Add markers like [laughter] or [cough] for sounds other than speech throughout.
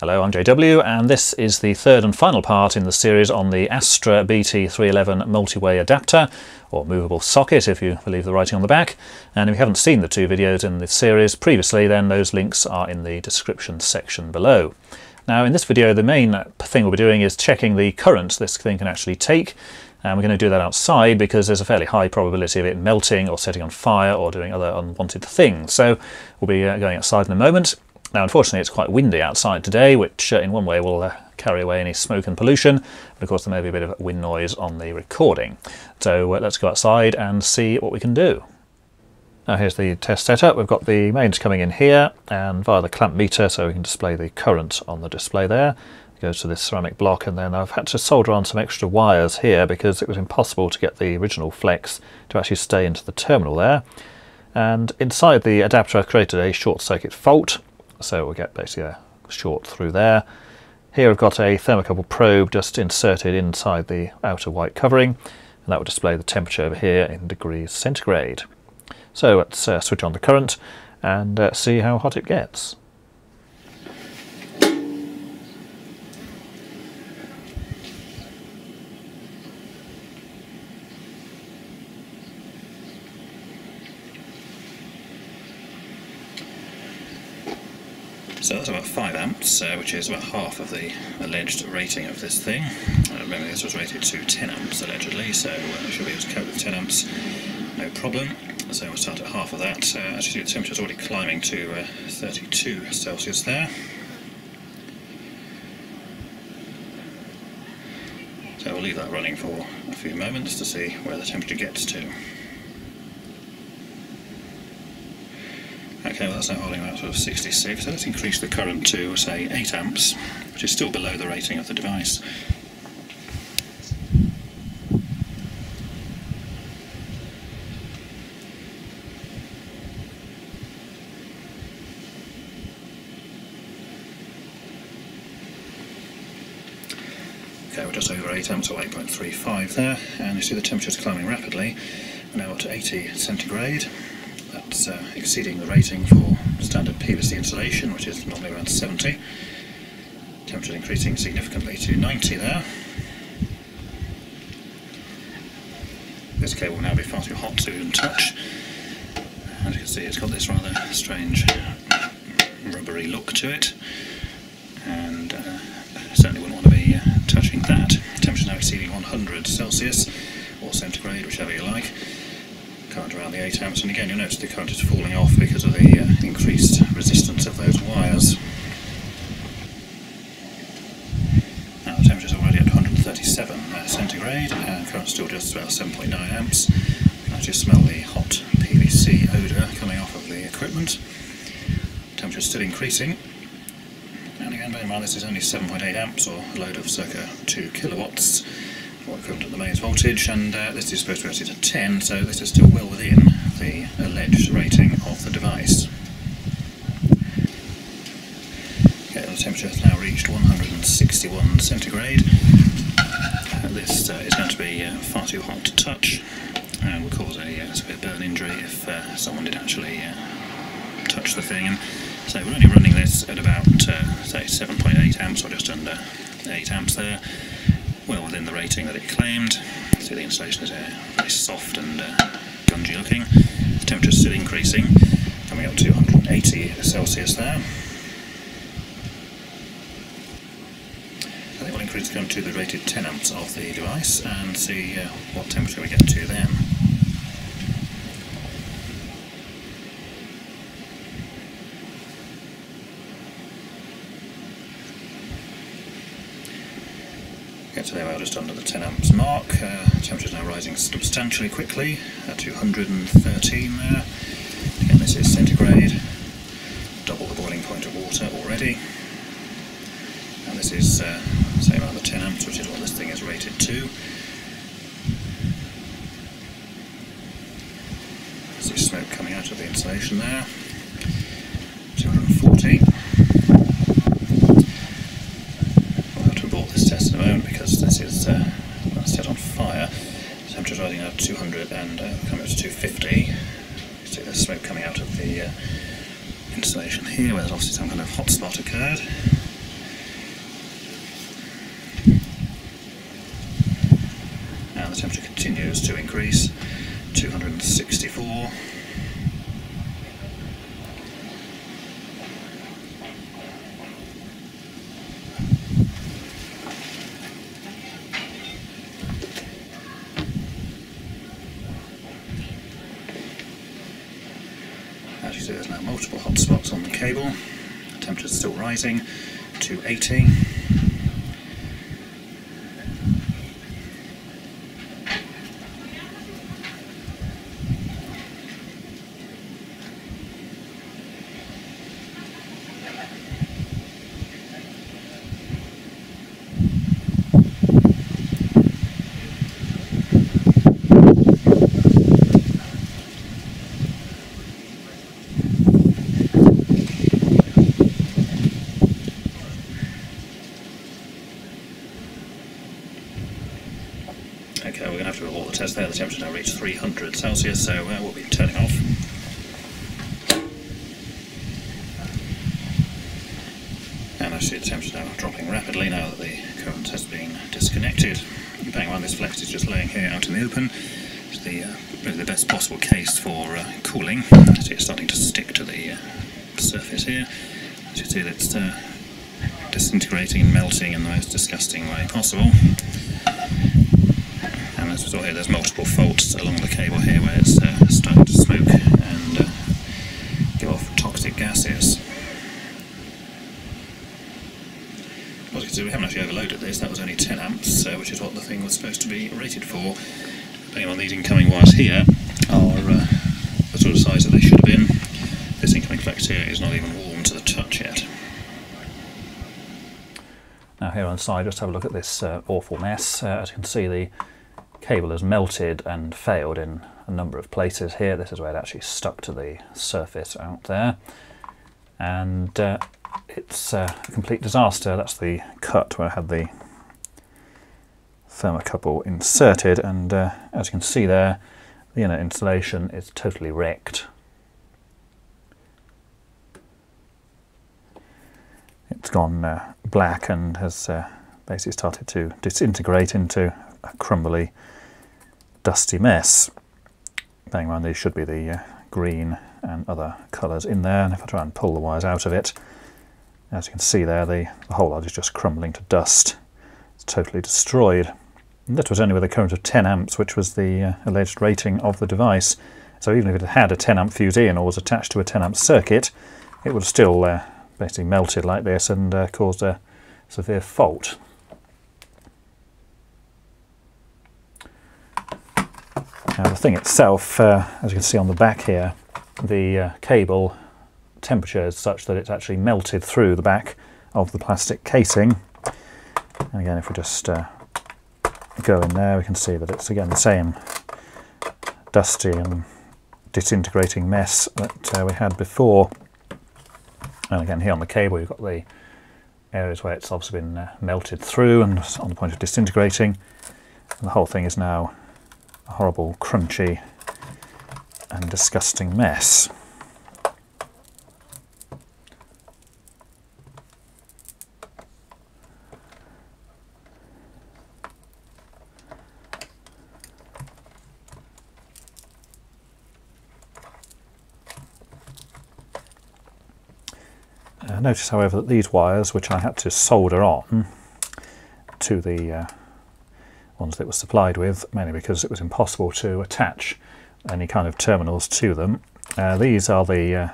Hello, I'm JW, and this is the third and final part in the series on the Astra BT311 multi-way adapter, or movable socket if you believe the writing on the back. And if you haven't seen the two videos in this series previously, then those links are in the description section below. Now in this video the main thing we'll be doing is checking the current this thing can actually take, and we're going to do that outside because there's a fairly high probability of it melting or setting on fire or doing other unwanted things. So we'll be uh, going outside in a moment. Now, unfortunately, it's quite windy outside today, which uh, in one way will uh, carry away any smoke and pollution, but of course there may be a bit of wind noise on the recording. So uh, let's go outside and see what we can do. Now here's the test setup. We've got the mains coming in here and via the clamp meter so we can display the current on the display there. It goes to this ceramic block and then I've had to solder on some extra wires here because it was impossible to get the original flex to actually stay into the terminal there. And inside the adapter I've created a short circuit fault so we'll get basically a short through there. Here I've got a thermocouple probe just inserted inside the outer white covering and that will display the temperature over here in degrees centigrade. So let's uh, switch on the current and uh, see how hot it gets. So that's about 5 amps, uh, which is about half of the alleged rating of this thing. Uh, remember this was rated to 10 amps allegedly, so uh, should be able to cope with 10 amps, no problem. So we'll start at half of that. Uh, as you see the temperature is already climbing to uh, 32 Celsius there. So we'll leave that running for a few moments to see where the temperature gets to. Okay, well that's now holding about sort of 66, so let's increase the current to, say, 8 amps, which is still below the rating of the device. Okay, we're just over 8 amps or 8.35 there, and you see the temperature is climbing rapidly. We're now up to 80 centigrade. Uh, exceeding the rating for standard PVC insulation, which is normally around 70. Temperature increasing significantly to 90 there. This cable will now be far too hot to even touch. As you can see, it's got this rather strange rubbery look to it, and uh, certainly wouldn't want to be uh, touching that. Temperature now exceeding 100 Celsius or centigrade, whichever you like current around the 8 amps and again you'll notice the current is falling off because of the uh, increased resistance of those wires. Now the temperature is already at 137 uh, centigrade and current still just about 7.9 amps. I just smell the hot PVC odour coming off of the equipment. Temperature is still increasing and again bear in mind this is only 7.8 amps or a load of circa 2 kilowatts equivalent to the mains voltage, and uh, this is supposed to be rated at 10, so this is still well within the alleged rating of the device. Okay, the temperature has now reached 161 centigrade. Uh, this uh, is going to be uh, far too hot to touch and will cause a uh, severe burn injury if uh, someone did actually touch the thing. And so we're only running this at about, say, 7.8 amps or just under 8 amps there well within the rating that it claimed. See the insulation is uh, soft and uh, gungy looking. The temperature is still increasing, coming up to 180 Celsius there. I think we'll increase the to the rated 10 amps of the device and see uh, what temperature we get to then. To there well just under the 10 amps mark. Uh, temperature is now rising substantially quickly at 213 there. Again, this is centigrade, double the boiling point of water already. And this is, uh, say, around the 10 amps, which is what this thing is rated to. See smoke coming out of the insulation there. And uh, coming up to 250. see the smoke coming out of the uh, insulation here, where there's obviously some kind of hot spot occurred. Now the temperature continues to increase, 264. on the cable. Temperature's still rising, 280. Temperature now reached 300 Celsius, so uh, we'll be turning off. And I see the temperature now dropping rapidly now that the current has been disconnected. Bearing in mind this flex is just laying here out in the open. It's the, uh, the best possible case for uh, cooling. See it's starting to stick to the uh, surface here. As you see it's uh, disintegrating and melting in the most disgusting way possible. As here, there's multiple faults along the cable here where it's uh, starting to smoke and uh, give off toxic gases. See, we haven't actually overloaded this. That was only 10 amps, uh, which is what the thing was supposed to be rated for. Depending on these incoming wires here are uh, the sort of size that they should have been. This incoming flex here is not even warm to the touch yet. Now here on the side, just have a look at this uh, awful mess. Uh, as you can see, the cable has melted and failed in a number of places here. This is where it actually stuck to the surface out there. And uh, it's uh, a complete disaster. That's the cut where I had the thermocouple inserted and uh, as you can see there the inner insulation is totally wrecked. It's gone uh, black and has uh, basically started to disintegrate into a crumbly dusty mess. Bearing in mind these should be the uh, green and other colours in there and if I try and pull the wires out of it as you can see there the, the whole lot is just crumbling to dust. It's totally destroyed. And that was only with a current of 10 amps which was the uh, alleged rating of the device. So even if it had a 10 amp fuse in or was attached to a 10 amp circuit it would have still uh, basically melted like this and uh, caused a severe fault. Now the thing itself, uh, as you can see on the back here, the uh, cable temperature is such that it's actually melted through the back of the plastic casing. And again, if we just uh, go in there, we can see that it's again the same dusty and disintegrating mess that uh, we had before. And again, here on the cable, you've got the areas where it's obviously been uh, melted through and on the point of disintegrating. And the whole thing is now horrible, crunchy and disgusting mess. Uh, notice, however, that these wires, which I had to solder on to the uh, ones that were supplied with, mainly because it was impossible to attach any kind of terminals to them. Uh, these are the uh,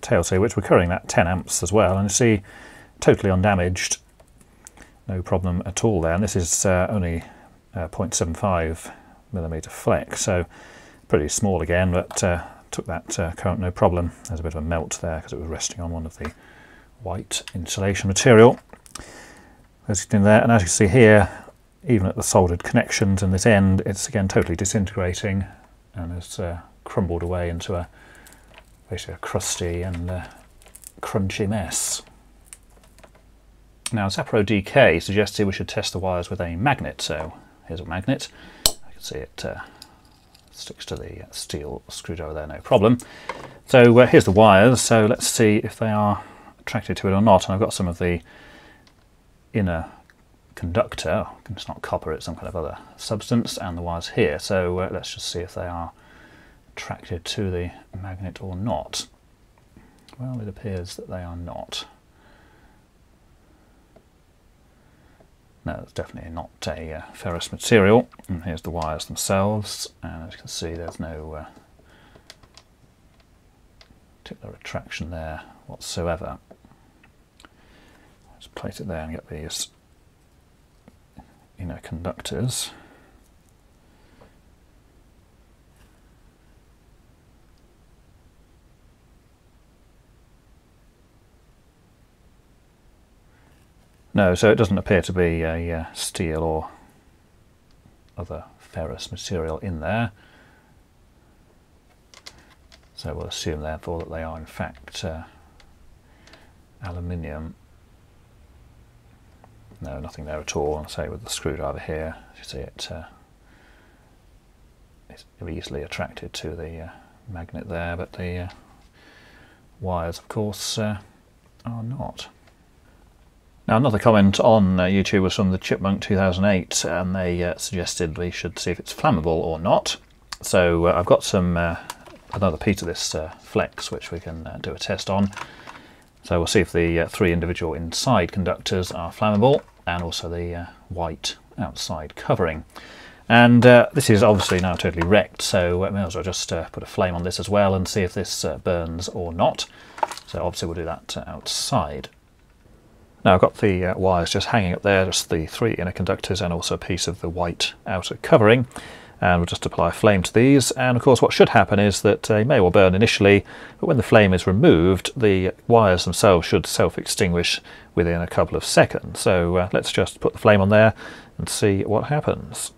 tails here, which were carrying that 10 amps as well, and you see, totally undamaged, no problem at all there. And this is uh, only uh, 0.75 millimeter flex, so pretty small again, but uh, took that uh, current no problem. There's a bit of a melt there because it was resting on one of the white insulation material. As can there, and as you see here, even at the soldered connections in this end, it's again totally disintegrating and has uh, crumbled away into a basically a crusty and uh, crunchy mess. Now Zapro DK suggested we should test the wires with a magnet, so here's a magnet. I can see it uh, sticks to the steel screwdriver there, no problem. So uh, here's the wires, so let's see if they are attracted to it or not. And I've got some of the inner conductor. It's not copper, it's some kind of other substance, and the wires here. So uh, let's just see if they are attracted to the magnet or not. Well, it appears that they are not. No, it's definitely not a uh, ferrous material. And here's the wires themselves, and as you can see, there's no uh, particular attraction there whatsoever. Let's place it there and get these inner conductors. No, so it doesn't appear to be a uh, steel or other ferrous material in there. So we'll assume therefore that they are in fact uh, aluminium. No, nothing there at all. Say with the screwdriver here, you see it uh, it's easily attracted to the uh, magnet there, but the uh, wires, of course, uh, are not. Now, another comment on uh, YouTube was from the Chipmunk 2008, and they uh, suggested we should see if it's flammable or not. So uh, I've got some uh, another piece of this flex which we can do a test on. So we'll see if the uh, three individual inside conductors are flammable, and also the uh, white outside covering. And uh, this is obviously now totally wrecked, so I may as well just put a flame on this as well and see if this burns or not. So obviously we'll do that outside. Now I've got the uh, wires just hanging up there, just the three inner conductors and also a piece of the white outer covering. And we'll just apply a flame to these. And of course what should happen is that they may well burn initially, but when the flame is removed, the wires themselves should self-extinguish within a couple of seconds. So uh, let's just put the flame on there and see what happens.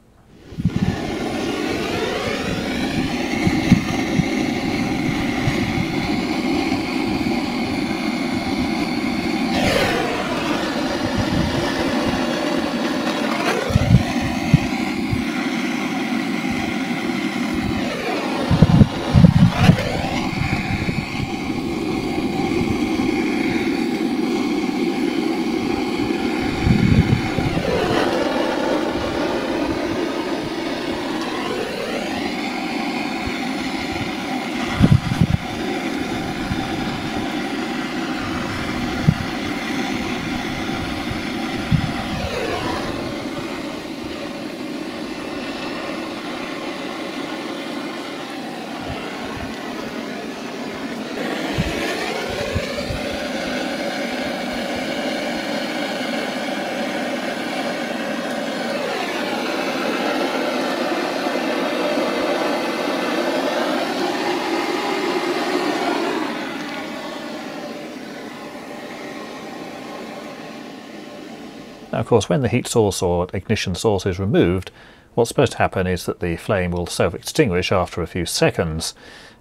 Of course, when the heat source or ignition source is removed, what's supposed to happen is that the flame will self-extinguish after a few seconds.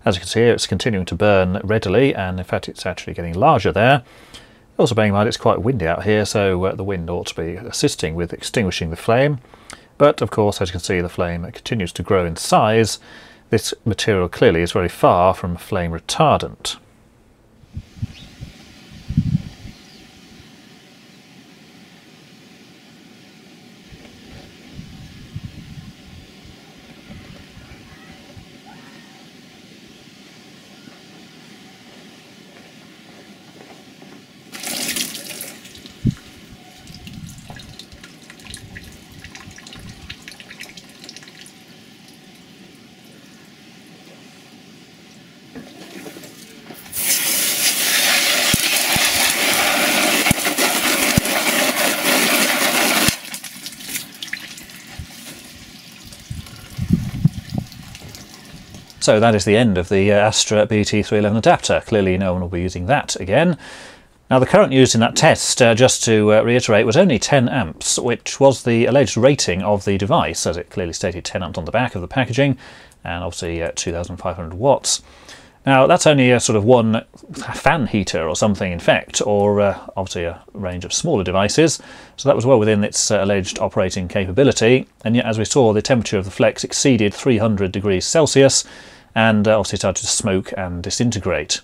As you can see here, it's continuing to burn readily, and in fact, it's actually getting larger there. Also bearing in mind it's quite windy out here, so uh, the wind ought to be assisting with extinguishing the flame. But of course, as you can see, the flame continues to grow in size. This material clearly is very far from flame retardant. So that is the end of the uh, Astra BT311 adapter. Clearly no one will be using that again. Now the current used in that test, uh, just to uh, reiterate, was only 10 amps, which was the alleged rating of the device, as it clearly stated 10 amps on the back of the packaging, and obviously uh, 2,500 watts. Now that's only a sort of one fan heater or something in fact, or uh, obviously a range of smaller devices, so that was well within its uh, alleged operating capability, and yet as we saw the temperature of the Flex exceeded 300 degrees Celsius, and uh, obviously started to smoke and disintegrate.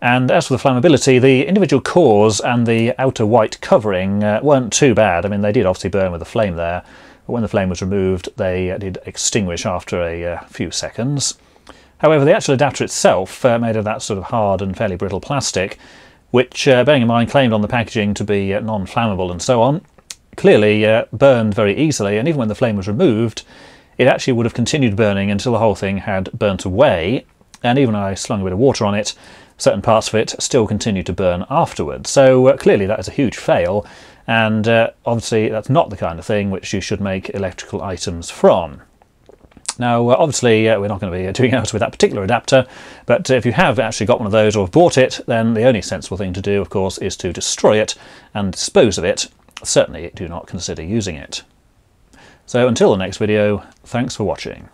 And as for the flammability, the individual cores and the outer white covering uh, weren't too bad. I mean, they did obviously burn with the flame there, but when the flame was removed, they uh, did extinguish after a uh, few seconds. However, the actual adapter itself, uh, made of that sort of hard and fairly brittle plastic, which, uh, bearing in mind, claimed on the packaging to be uh, non-flammable and so on, clearly burned very easily, and even when the flame was removed, it actually would have continued burning until the whole thing had burnt away, and even I slung a bit of water on it, certain parts of it still continued to burn afterwards. So uh, clearly that is a huge fail, and uh, obviously that's not the kind of thing which you should make electrical items from. Now, uh, obviously, uh, we're not going to be [laughs] doing out with that particular adapter, but if you have actually got one of those or have bought it, then the only sensible thing to do, of course, is to destroy it and dispose of it. Certainly do not consider using it. So until the next video, thanks for watching.